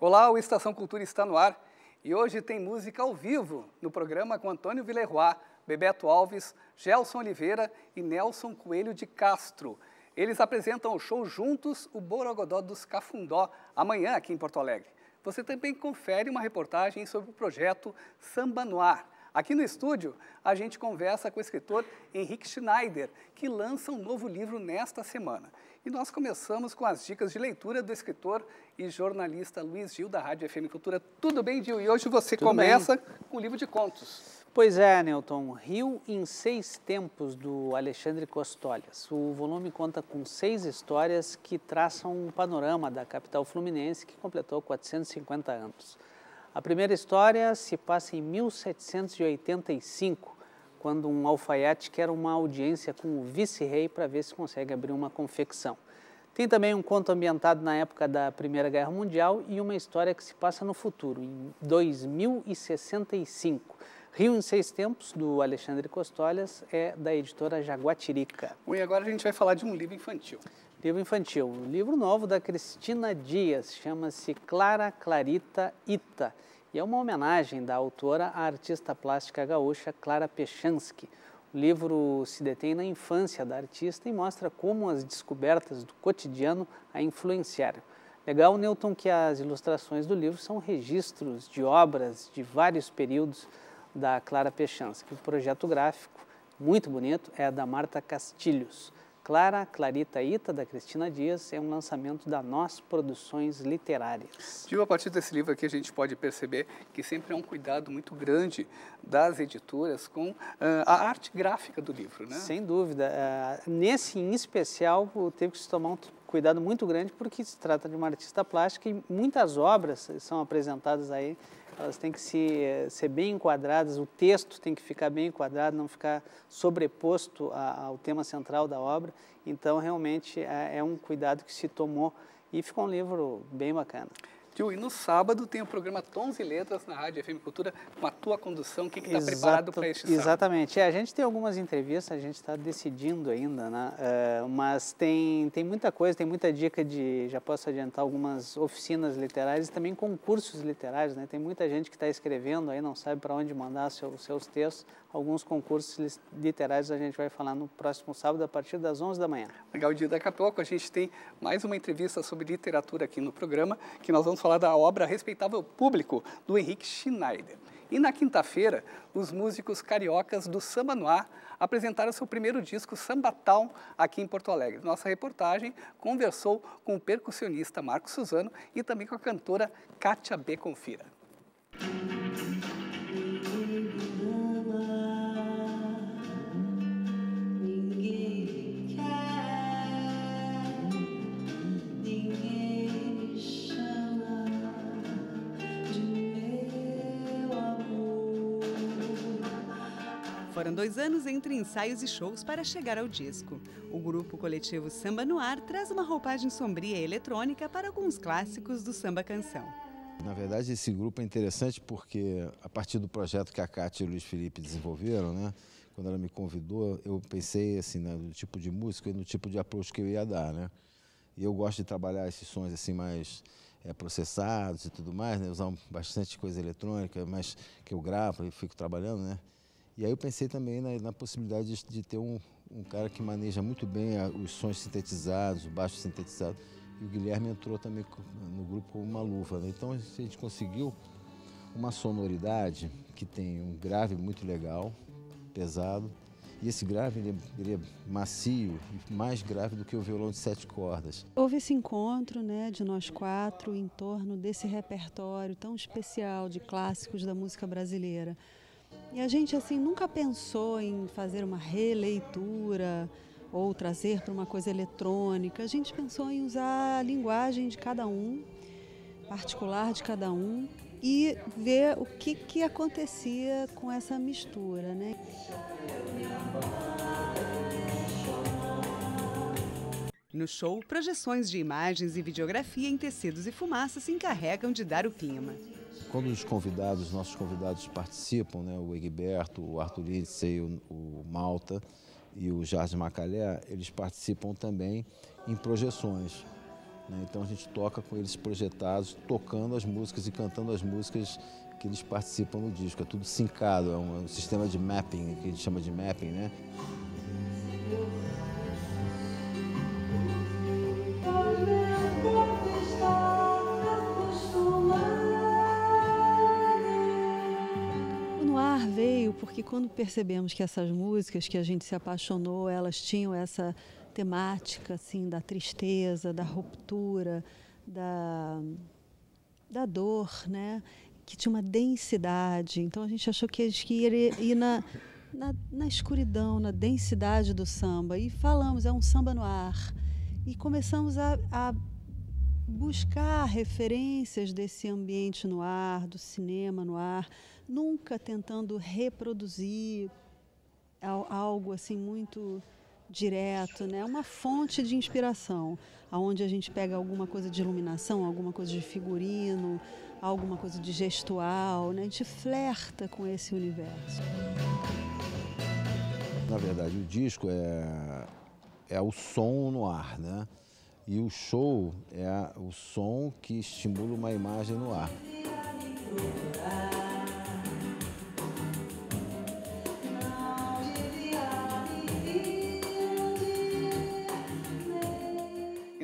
Olá, o Estação Cultura está no ar e hoje tem música ao vivo no programa com Antônio Villeroy, Bebeto Alves, Gelson Oliveira e Nelson Coelho de Castro. Eles apresentam o show juntos, o Borogodó dos Cafundó, amanhã aqui em Porto Alegre. Você também confere uma reportagem sobre o projeto Samba no Ar. Aqui no estúdio, a gente conversa com o escritor Henrique Schneider, que lança um novo livro nesta semana. E nós começamos com as dicas de leitura do escritor e jornalista Luiz Gil, da Rádio FM Cultura. Tudo bem, Gil? E hoje você Tudo começa bem. com o livro de contos. Pois é, Newton. Rio em Seis Tempos, do Alexandre Costolhas. O volume conta com seis histórias que traçam um panorama da capital fluminense que completou 450 anos. A primeira história se passa em 1785, quando um alfaiate quer uma audiência com o vice-rei para ver se consegue abrir uma confecção. Tem também um conto ambientado na época da Primeira Guerra Mundial e uma história que se passa no futuro, em 2065. Rio em Seis Tempos, do Alexandre Costolhas, é da editora Jaguatirica. E agora a gente vai falar de um livro infantil. Livro infantil, um livro novo da Cristina Dias, chama-se Clara Clarita Ita e é uma homenagem da autora à artista plástica gaúcha Clara Pechansky. O livro se detém na infância da artista e mostra como as descobertas do cotidiano a influenciaram. Legal, Newton, que as ilustrações do livro são registros de obras de vários períodos da Clara Pechansky. O projeto gráfico, muito bonito, é da Marta Castilhos. Clara Clarita Ita, da Cristina Dias, é um lançamento da Nós Produções Literárias. Gil, a partir desse livro aqui a gente pode perceber que sempre é um cuidado muito grande das editoras com uh, a arte gráfica do livro, né? Sem dúvida. Uh, nesse em especial, teve que se tomar um cuidado muito grande porque se trata de uma artista plástica e muitas obras são apresentadas aí elas têm que se, ser bem enquadradas, o texto tem que ficar bem enquadrado, não ficar sobreposto ao tema central da obra. Então, realmente, é, é um cuidado que se tomou e ficou um livro bem bacana. Tio, e no sábado tem o programa Tons e Letras na Rádio FM Cultura, com a tua condução. O que está preparado para este sábado? Exatamente. É, a gente tem algumas entrevistas, a gente está decidindo ainda, né? É, mas tem, tem muita coisa, tem muita dica de, já posso adiantar, algumas oficinas literárias e também concursos literários, né? Tem muita gente que está escrevendo aí, não sabe para onde mandar seu, seus textos. Alguns concursos literários a gente vai falar no próximo sábado, a partir das 11 da manhã. Legal, dia daqui a pouco a gente tem mais uma entrevista sobre literatura aqui no programa, que nós vamos falar da obra Respeitável Público, do Henrique Schneider. E na quinta-feira, os músicos cariocas do Samba Noir apresentaram seu primeiro disco Sambatal aqui em Porto Alegre. Nossa reportagem conversou com o percussionista Marcos Suzano e também com a cantora Kátia B. Confira. Dois anos entre ensaios e shows para chegar ao disco. O grupo coletivo Samba no Ar traz uma roupagem sombria e eletrônica para alguns clássicos do samba canção. Na verdade, esse grupo é interessante porque, a partir do projeto que a Cátia e o Luiz Felipe desenvolveram, né, quando ela me convidou, eu pensei assim, né, no tipo de música e no tipo de approach que eu ia dar. Né? E eu gosto de trabalhar esses sons assim mais é, processados e tudo mais, né, usar bastante coisa eletrônica, mas que eu gravo e fico trabalhando, né? E aí eu pensei também na, na possibilidade de, de ter um, um, cara que maneja muito bem a, os sons sintetizados, o baixo sintetizado. E o Guilherme entrou também no grupo como uma luva. Né? Então a gente conseguiu uma sonoridade que tem um grave muito legal, pesado. E esse grave ele é, ele é macio mais grave do que o violão de sete cordas. Houve esse encontro né, de nós quatro em torno desse repertório tão especial de clássicos da música brasileira. E a gente assim nunca pensou em fazer uma releitura ou trazer para uma coisa eletrônica. A gente pensou em usar a linguagem de cada um, particular de cada um, e ver o que, que acontecia com essa mistura. Né? No show, projeções de imagens e videografia em tecidos e fumaça se encarregam de dar o clima. Quando os convidados, nossos convidados participam, né, o Egberto, o Arthur Lindsay, o, o Malta e o Jardim Macalé, eles participam também em projeções. Né? Então a gente toca com eles projetados, tocando as músicas e cantando as músicas que eles participam no disco. É tudo sincado, é um, é um sistema de mapping, que a gente chama de mapping, né? Quando percebemos que essas músicas que a gente se apaixonou, elas tinham essa temática assim da tristeza, da ruptura, da, da dor, né? que tinha uma densidade. Então a gente achou que a gente ia ir na, na, na escuridão, na densidade do samba. E falamos, é um samba no ar. E começamos a, a buscar referências desse ambiente no ar, do cinema no ar, nunca tentando reproduzir algo assim muito direto, né? Uma fonte de inspiração, aonde a gente pega alguma coisa de iluminação, alguma coisa de figurino, alguma coisa de gestual, né? A gente flerta com esse universo. Na verdade, o disco é é o som no ar, né? E o show é o som que estimula uma imagem no ar.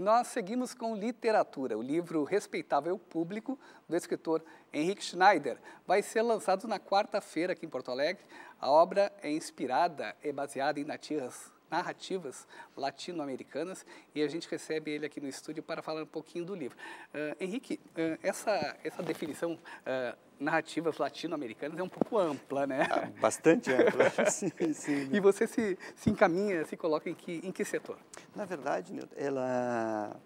Nós seguimos com literatura. O livro Respeitável Público, do escritor Henrique Schneider, vai ser lançado na quarta-feira aqui em Porto Alegre. A obra é inspirada e baseada em nativas narrativas latino-americanas e a gente recebe ele aqui no estúdio para falar um pouquinho do livro. Uh, Henrique, uh, essa, essa definição uh, narrativas latino-americanas é um pouco ampla, né? Ah, bastante ampla, sim, sim. E você se, se encaminha, se coloca em que, em que setor? Na verdade, ela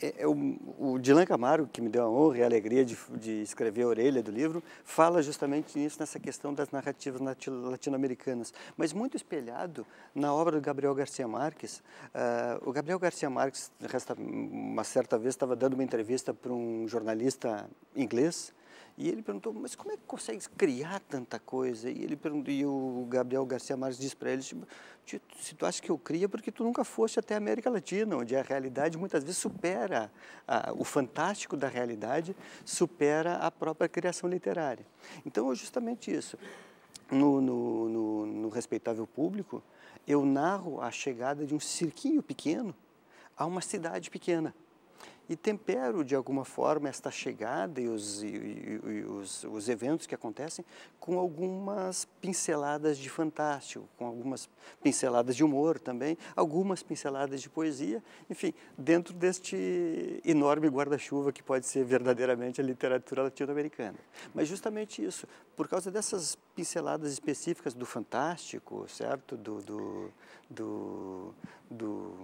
é, é o, Dilan Camargo, que me deu a honra e a alegria de, de, escrever a orelha do livro, fala justamente nisso, nessa questão das narrativas latino-americanas, mas muito espelhado na obra do Gabriel Garcia Marques. Uh, o Gabriel Garcia Marques, uma certa vez, estava dando uma entrevista para um jornalista inglês, e ele perguntou, mas como é que consegue criar tanta coisa? E ele perguntou, e o Gabriel Garcia Marques disse para ele, tipo, se tu acha que eu crio é porque tu nunca foste até a América Latina, onde a realidade muitas vezes supera, a, o fantástico da realidade supera a própria criação literária. Então, é justamente isso. No, no, no, no respeitável público, eu narro a chegada de um cirquinho pequeno a uma cidade pequena e tempero de alguma forma esta chegada e os, e, e, os, os, eventos que acontecem com algumas pinceladas de fantástico, com algumas pinceladas de humor também, algumas pinceladas de poesia, enfim, dentro deste enorme guarda-chuva que pode ser verdadeiramente a literatura latino-americana. Mas justamente isso, por causa dessas pinceladas específicas do fantástico, certo? do, do, do, do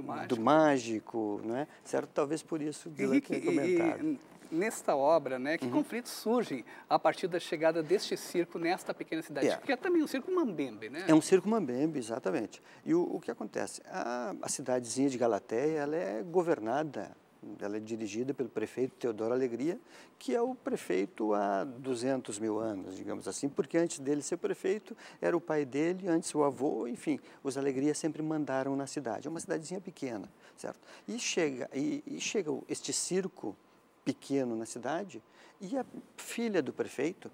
do mágico. Do mágico, não é? Certo? Talvez por isso que Henrique, e, e, nesta obra, né, que uhum. conflitos surgem a partir da chegada deste circo nesta pequena cidade? É. Que é também um circo mambembe, né? É um circo mambembe, exatamente. E o, o que acontece? A, a cidadezinha de Galateia, ela é governada ela é dirigida pelo prefeito Teodoro Alegria, que é o prefeito há 200 mil anos, digamos assim, porque antes dele ser prefeito, era o pai dele, antes o avô, enfim, os Alegria sempre mandaram na cidade. É uma cidadezinha pequena, certo? E chega, e, e chega este circo pequeno na cidade, e a filha do prefeito,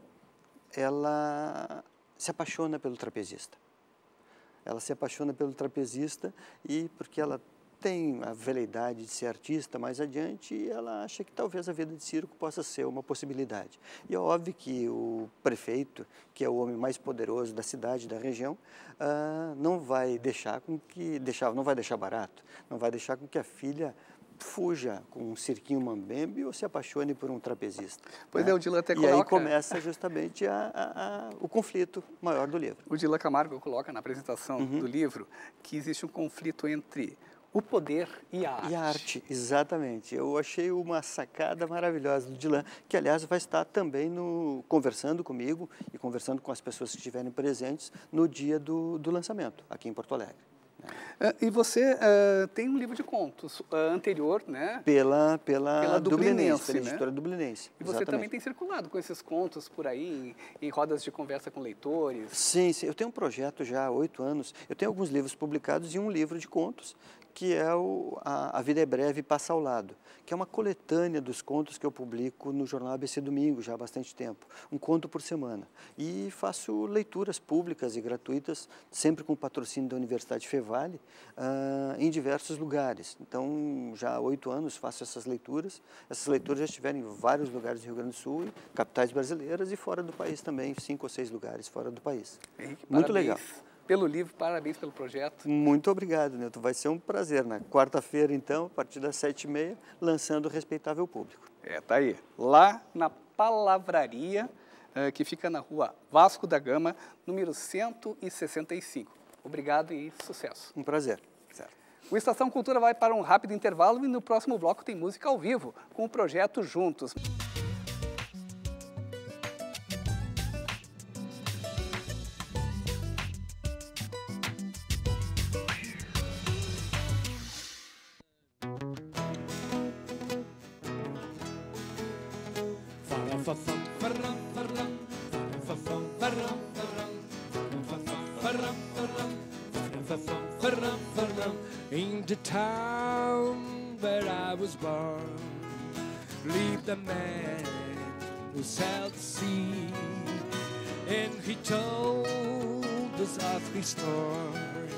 ela se apaixona pelo trapezista. Ela se apaixona pelo trapezista e porque ela tem a veleidade de ser artista mais adiante e ela acha que talvez a vida de circo possa ser uma possibilidade. E é óbvio que o prefeito, que é o homem mais poderoso da cidade, da região, uh, não vai deixar com que deixar, não vai deixar barato, não vai deixar com que a filha fuja com um cirquinho mambembe ou se apaixone por um trapezista. Pois né? é, o Dila até coloca... E aí começa justamente a, a, a, o conflito maior do livro. O Dila Camargo coloca na apresentação uhum. do livro que existe um conflito entre o poder e a arte. E a arte, exatamente. Eu achei uma sacada maravilhosa do Dilan, que aliás vai estar também no, conversando comigo e conversando com as pessoas que estiverem presentes no dia do, do lançamento, aqui em Porto Alegre. Uh, e você uh, tem um livro de contos uh, anterior, né? Pela, pela, pela Dublinense, pela né? editora Dublinense. E você exatamente. também tem circulado com esses contos por aí, em, em, rodas de conversa com leitores? Sim, sim, eu tenho um projeto já há oito anos. Eu tenho alguns livros publicados e um livro de contos que é o, a, a Vida é Breve Passa ao Lado, que é uma coletânea dos contos que eu publico no jornal ABC Domingo já há bastante tempo, um conto por semana. E faço leituras públicas e gratuitas, sempre com o patrocínio da Universidade Fevale, uh, em diversos lugares. Então, já há oito anos faço essas leituras. Essas leituras já estiveram em vários lugares do Rio Grande do Sul, capitais brasileiras e fora do país também, cinco ou seis lugares fora do país. Henrique, Muito legal. Pelo livro, parabéns pelo projeto. Muito obrigado, Nilton. Vai ser um prazer. Na quarta-feira, então, a partir das sete e meia, lançando o Respeitável Público. É, tá aí. Lá na Palavraria, eh, que fica na rua Vasco da Gama, número 165. Obrigado e sucesso. Um prazer. Certo. O Estação Cultura vai para um rápido intervalo e no próximo bloco tem música ao vivo, com o projeto Juntos. In the town where I was born, lived a man who sailed the sea, and he told us of his story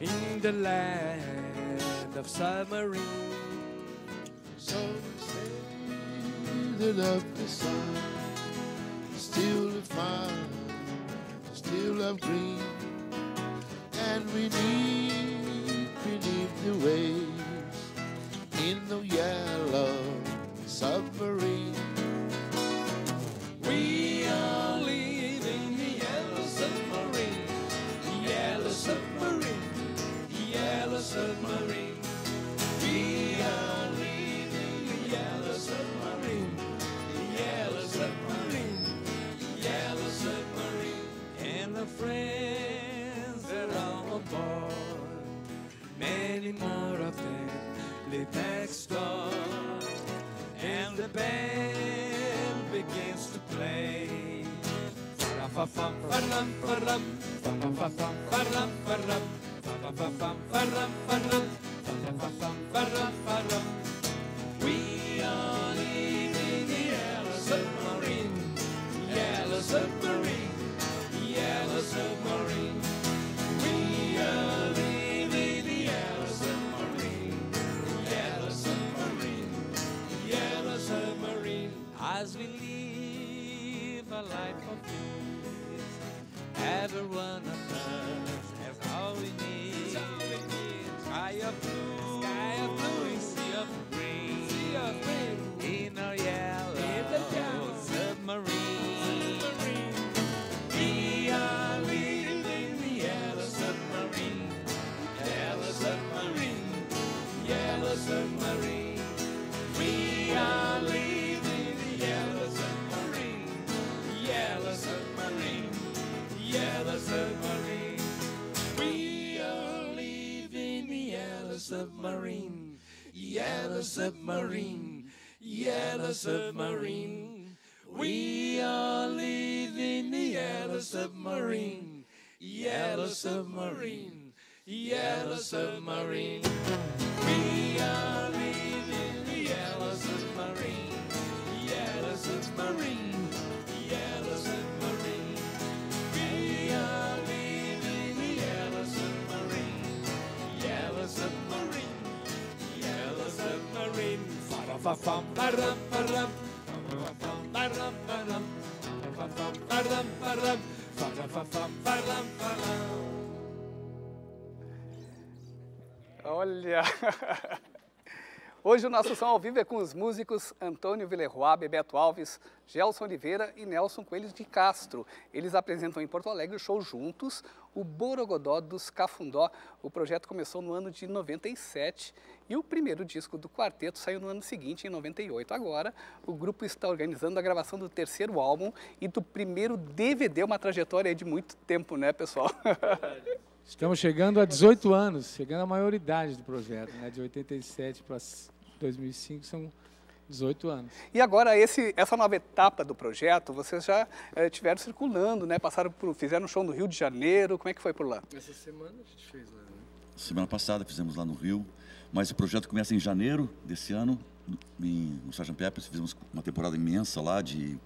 in the land of submarine. They love the sun, still the fire, still love green, and we need beneath the waves in the yellow submarine. Submarine, yellow submarine, yellow submarine. We are leaving the yellow submarine, yellow submarine, yellow submarine. We are leaving the yellow submarine, yellow submarine, Olha! Hoje o nosso som ao vivo é com os músicos Antônio Villeroy, Bebeto Alves, Gelson Oliveira e Nelson Coelho de Castro. Eles apresentam em Porto Alegre o show juntos, o Borogodó dos Cafundó. O projeto começou no ano de 97 e o primeiro disco do quarteto saiu no ano seguinte, em 98. Agora, o grupo está organizando a gravação do terceiro álbum e do primeiro DVD, uma trajetória de muito tempo, né, pessoal? Estamos chegando a 18 anos, chegando à maioridade do projeto, né? de 87 para 2005 são 18 anos. E agora, esse, essa nova etapa do projeto, vocês já eh, tiveram circulando, né? Passaram por, fizeram um show no Rio de Janeiro, como é que foi por lá? Essa semana a gente fez lá, né? semana passada, fizemos lá no Rio. Mas o projeto começa em janeiro desse ano, em, no Sgt. Peppers. Fizemos uma temporada imensa lá de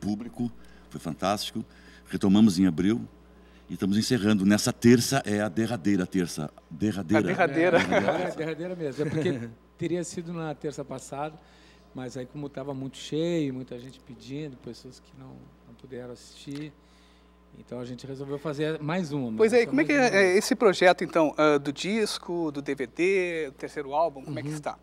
público, foi fantástico. Retomamos em abril e estamos encerrando. Nessa terça é a derradeira terça. Derradeira. A derradeira. É, derradeira mesmo. É porque teria sido na terça passada, mas aí como estava muito cheio, muita gente pedindo, pessoas que não, não puderam assistir, então a gente resolveu fazer mais uma. mas Pois é, como é que é é esse projeto, então, ah, do disco, do DVD, do terceiro álbum, como é Uhum. que está?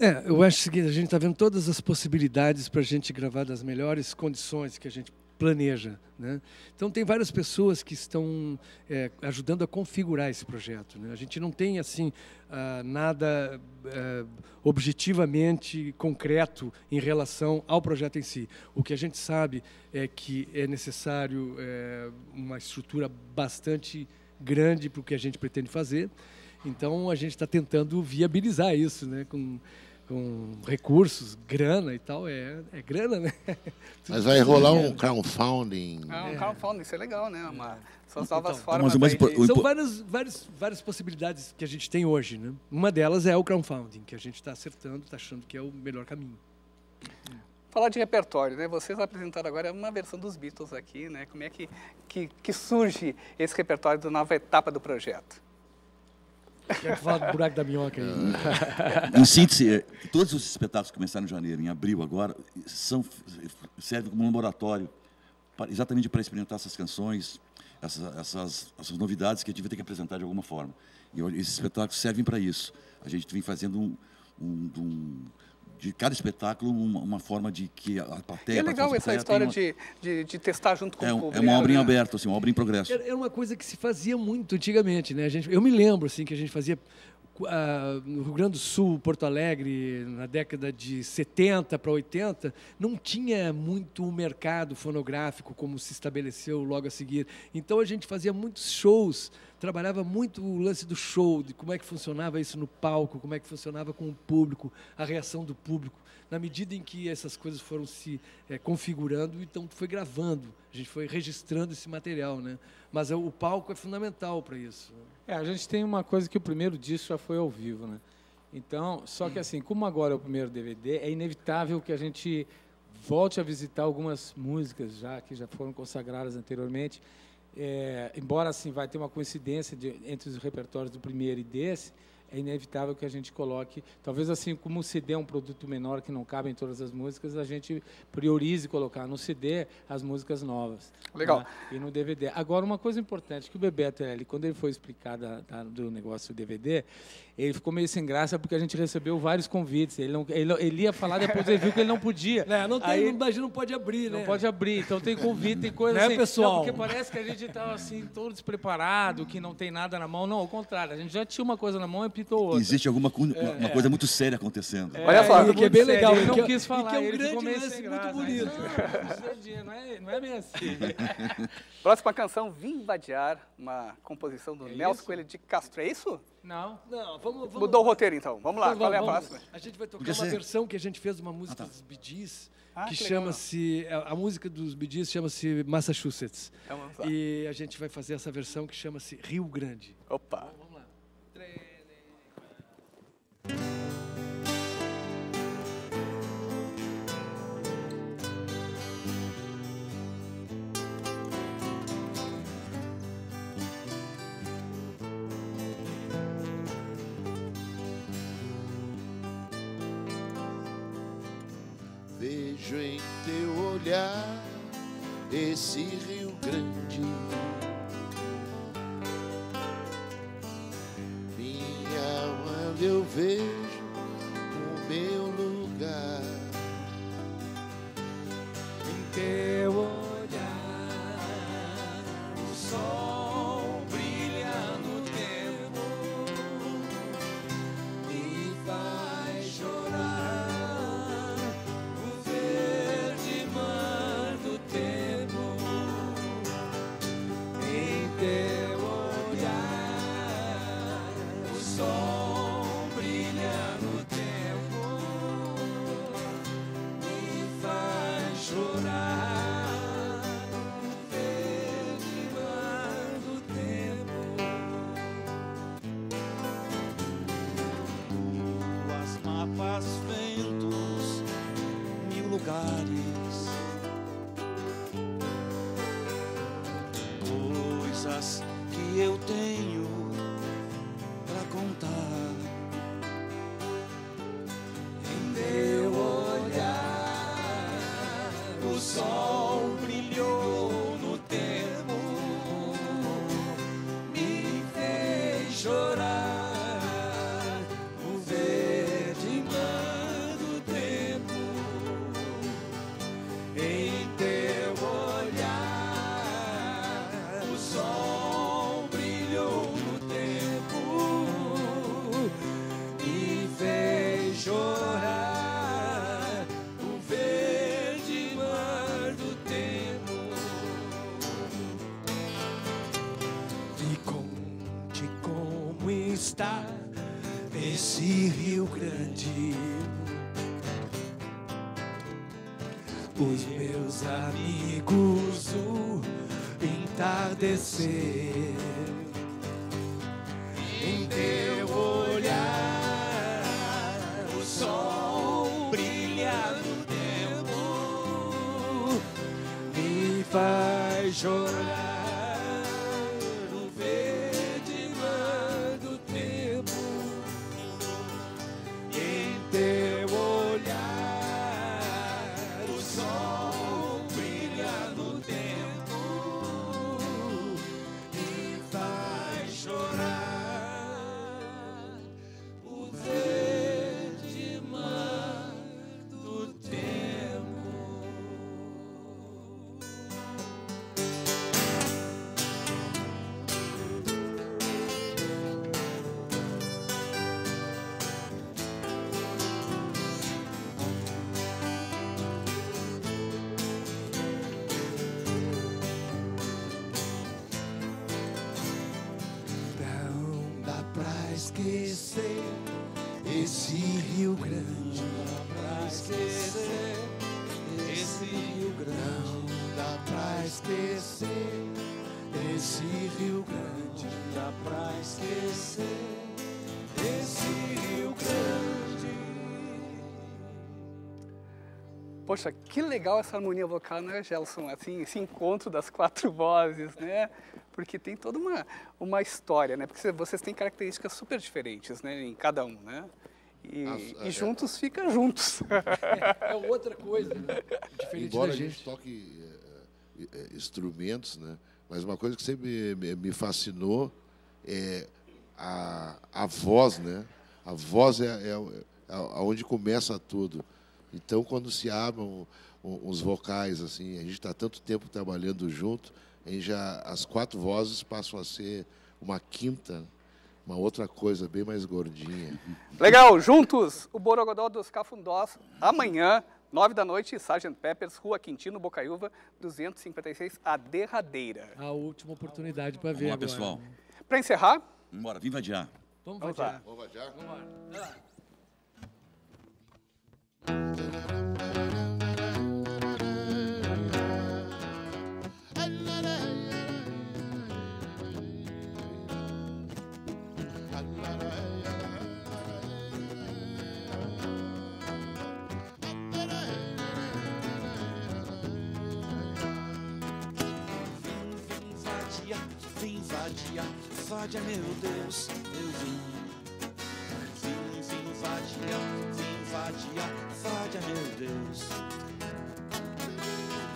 É, eu acho que a gente está vendo todas as possibilidades para a gente gravar das melhores condições que a gente planeja. Né? Então, tem várias pessoas que estão é, ajudando a configurar esse projeto. Né? A gente não tem assim ah, nada eh, objetivamente concreto em relação ao projeto em si. O que a gente sabe é que é necessário eh, uma estrutura bastante grande para o que a gente pretende fazer. Então, a gente está tentando viabilizar isso, né? com, com recursos, grana e tal. É, é grana, né? Mas vai rolar um crowdfunding. Ah, um crowdfunding, isso é legal, né? Uma, são as Então, novas mas formas aí impor- de- São várias, várias, várias possibilidades que a gente tem hoje. Né? Uma delas é o crowdfunding, que a gente está acertando, está achando que é o melhor caminho. Falar de repertório, né? Vocês apresentaram agora uma versão dos Beatles aqui, né? Como é que, que, que surge esse repertório da nova etapa do projeto? Quero falar do buraco da minhoca aí. Em síntese, todos os espetáculos que começaram em janeiro, em abril agora, são, servem como um laboratório para- exatamente para experimentar essas canções, essas, essas, essas novidades que a gente vai ter que apresentar de alguma forma. E esses espetáculos servem para isso. A gente vem fazendo um, um- um- de cada espetáculo uma, uma forma de que a E plateia... é legal essa história tenha de, de, de testar junto com uma- é, o público. é uma obra em né? aberto, assim, uma obra em progresso. Era era uma coisa que se fazia muito antigamente, né? A gente, eu me lembro assim que a gente fazia ah, no Rio Grande do Sul, Porto Alegre, na década de 70 para 80, não tinha muito um mercado fonográfico como se estabeleceu logo a seguir. Então a gente fazia muitos shows, trabalhava muito o lance do show, de como é que funcionava isso no palco, como é que funcionava com o público, a reação do público. Na medida em que essas coisas foram se eh, configurando, então foi gravando, a gente foi registrando esse material, né? Mas eh, o palco é fundamental para isso. É, a gente tem uma coisa que o primeiro disco já foi ao vivo, né? Então, só que assim, como agora é o primeiro DVD, é inevitável que a gente volte a visitar algumas músicas já que já foram consagradas anteriormente. É, embora assim vai ter uma coincidência de- entre os repertórios do primeiro e desse, é inevitável que a gente coloque, talvez assim como o CD é um produto menor que não cabe em todas as músicas, a gente priorize colocar no CD as músicas novas. Legal. né? E no DVD. Agora, uma coisa importante, que o Bebeto, ele, quando ele foi explicar da- da- do negócio do DVD, ele ficou meio sem graça porque a gente recebeu vários convites. Ele, não, ele, ele ia falar, depois ele viu que ele não podia. É, não tem, Aí- imagina, não pode abrir, né? não pode abrir, então tem convite, tem coisa Né, assim. pessoal? Não, porque parece que a gente estava assim, todo despreparado, que não tem nada na mão. Não, ao contrário, a gente já tinha uma coisa na mão outra. Existe alguma co- uma, coisa muito séria acontecendo. Olha só. É, que é bem muito legal, sério, Ele não que é- quis falar, que é um ele grande lance muito bonito. Não, Sardinha, não é, não é bem assim. Próxima canção, Vim Vadiar, uma composição do Nelson isso? Coelho de Castro. É isso? Não. Não, vamos, vamos Mudou o roteiro, então. Vamos lá, Então, qual é a vamos- próxima? A gente vai tocar Podia uma ser. versão que a gente fez de uma música Ah, tá. dos Gees, Ah, que chama-se... A, a música dos Gees chama-se Massachusetts. Então vamos lá. E a gente vai fazer essa versão que chama-se Rio Grande. Opa. Olhar esse Rio Grande. Minha alma eu vejo faz ventos, mil lugares. Está esse Rio Grande. Os meus amigos, o entardecer Poxa, que legal essa harmonia vocal, né, Gelson? Assim, esse encontro das quatro vozes, né? Porque tem toda uma, uma história, né? Porque cê- vocês têm características super diferentes, né? Em cada um, né? E, As- e é- juntos fica juntos. É outra coisa, né? Diferente Embora da a gente gente. toque eh, eh, instrumentos, né? Mas uma coisa que sempre me, me fascinou é a, a voz, né? A voz é, é, é onde começa tudo. Então, quando se abrem os vocais, assim, a gente está tanto tempo trabalhando junto, a gente já, as quatro vozes passam a ser uma quinta, uma outra coisa bem mais gordinha. Legal, juntos, o Borogodó dos Cafundós, amanhã, nove da noite, Sgt. Peppers, Rua Quintino, Bocaiúva, 256, a derradeira. A última oportunidade para Vamos ver lá, agora. pessoal. Para encerrar, Vambora, vim vadiar. Vamos Vamos vadiar. Vamos vadiar? Vai lá. Vadia, vadia meu Deus, eu vim. Vim, vim vadia, vadia, vadia meu Deus.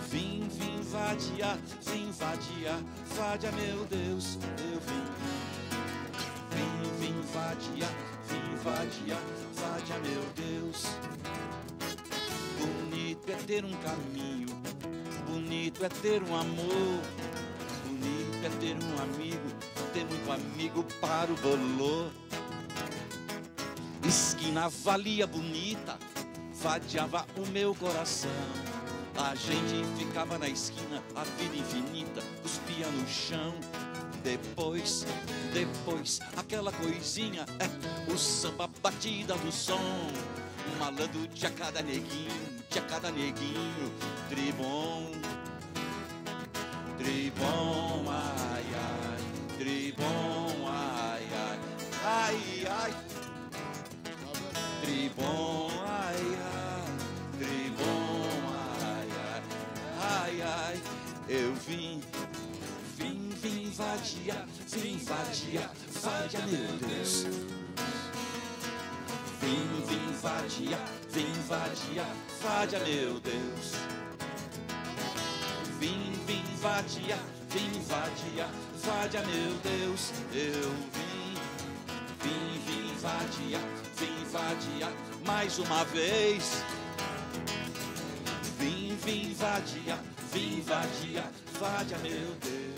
Vim, vim vadia, vim vadia, vadia meu Deus, eu vim. Vim, vim vadia, vim vadia, vadia meu Deus. Bonito é ter um caminho, bonito é ter um amor. Bonito é ter um amigo, ter muito amigo para o bolô. Esquina valia bonita, vadiava o meu coração. A gente ficava na esquina, a vida infinita, cuspia no chão. Depois, depois, aquela coisinha é o samba batida do som. Malandro de cada neguinho, de cada neguinho, tribom. Tribom, bom, ai, ai, trem bom, ai, ai, ai, ai. Eu vim, vim, vim vadiar, vim vadiar, vadiar, meu Deus. Vim, vim vadiar, vim vadiar, vadiar, meu Deus. Vim, vim vadiar, vim vadiar, vadiar, meu Deus. Eu vim, vim, vim vadiar vim vadia, mais uma vez. Vim, vim vadia, vim vadia, vadia, meu Deus.